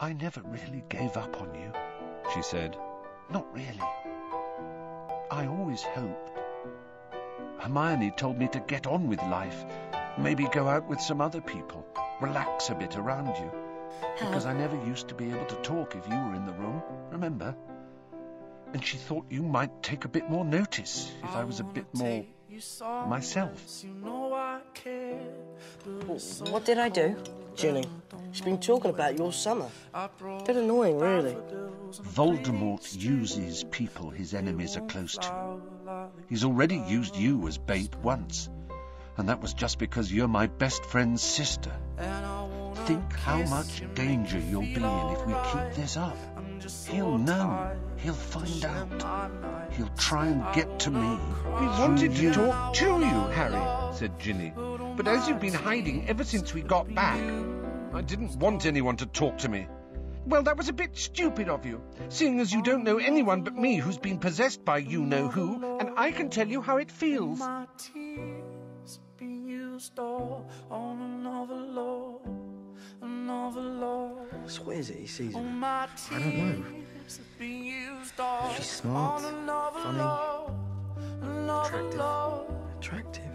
I never really gave up on you, she said. Not really. I always hoped. Hermione told me to get on with life, maybe go out with some other people, relax a bit around you. Because I never used to be able to talk if you were in the room, remember? And she thought you might take a bit more notice if I was a oh, bit more myself. What did I do? Ginny, she's been talking about your summer. Bit annoying, really. Voldemort uses people his enemies are close to. He's already used you as bait once, and that was just because you're my best friend's sister. Think how much danger you'll be in if we keep this up. He'll know. He'll find out. He'll try and get to me. We wanted to talk to you, Harry, said Ginny. But as you've been hiding ever since we got back, I didn't want anyone to talk to me. Well, that was a bit stupid of you, seeing as you don't know anyone but me who's been possessed by you-know-who, and I can tell you how it feels. So what is it he sees in her? I don't know. She's smart, funny, attractive. Attractive.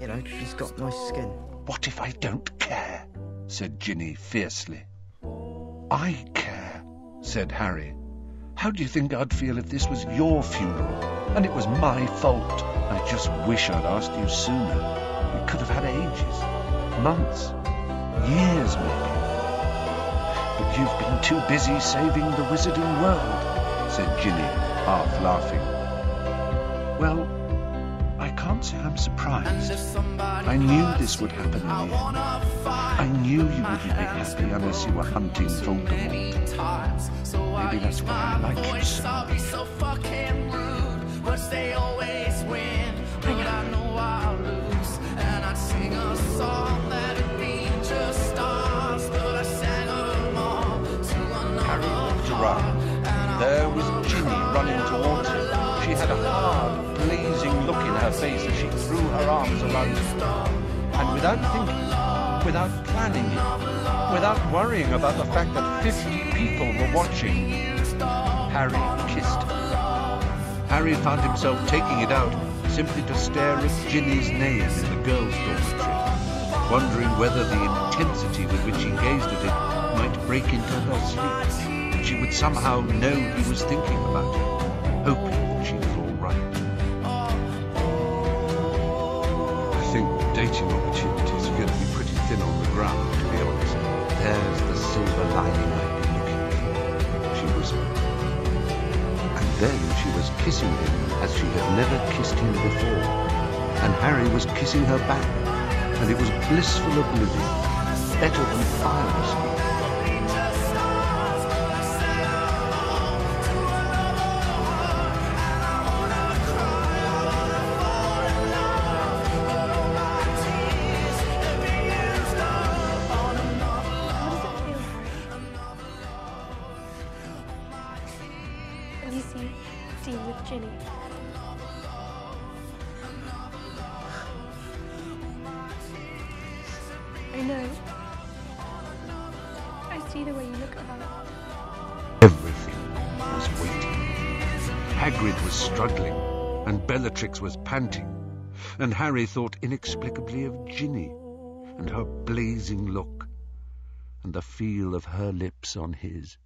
you know, she's got nice skin. What if I don't care? said Ginny fiercely. I care, said Harry. How do you think I'd feel if this was your funeral and it was my fault? I just wish I'd asked you sooner. We could have had ages, months, years maybe. But you've been too busy saving the wizarding world, said Ginny, half laughing. Well, I can't say I'm surprised. I knew this would happen in the end. I knew you wouldn't be happy unless you were hunting Voldemort. Maybe that's why I like you so There was Ginny running towards him. She had a hard, blazing look in her face as she threw her arms around him. And without thinking, without planning it, without worrying about the fact that 50 people were watching, Harry kissed her. Harry found himself taking it out simply to stare at Ginny's name in the girls' dormitory, wondering whether the intensity with which he gazed at it might break into her sleep, she would somehow know he was thinking about her, hoping she was all right. I think dating opportunities are going to be pretty thin on the ground, to be honest. There's the silver lining I've been looking for, she whispered. And then she was kissing him as she had never kissed him before. And Harry was kissing her back, and it was blissful oblivion, better than firewhisky. Dean with? I know. I see the way you look at her. Everything was waiting. Hagrid was struggling, and Bellatrix was panting, and Harry thought inexplicably of Ginny, and her blazing look, and the feel of her lips on his.